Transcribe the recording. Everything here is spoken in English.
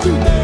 Tonight.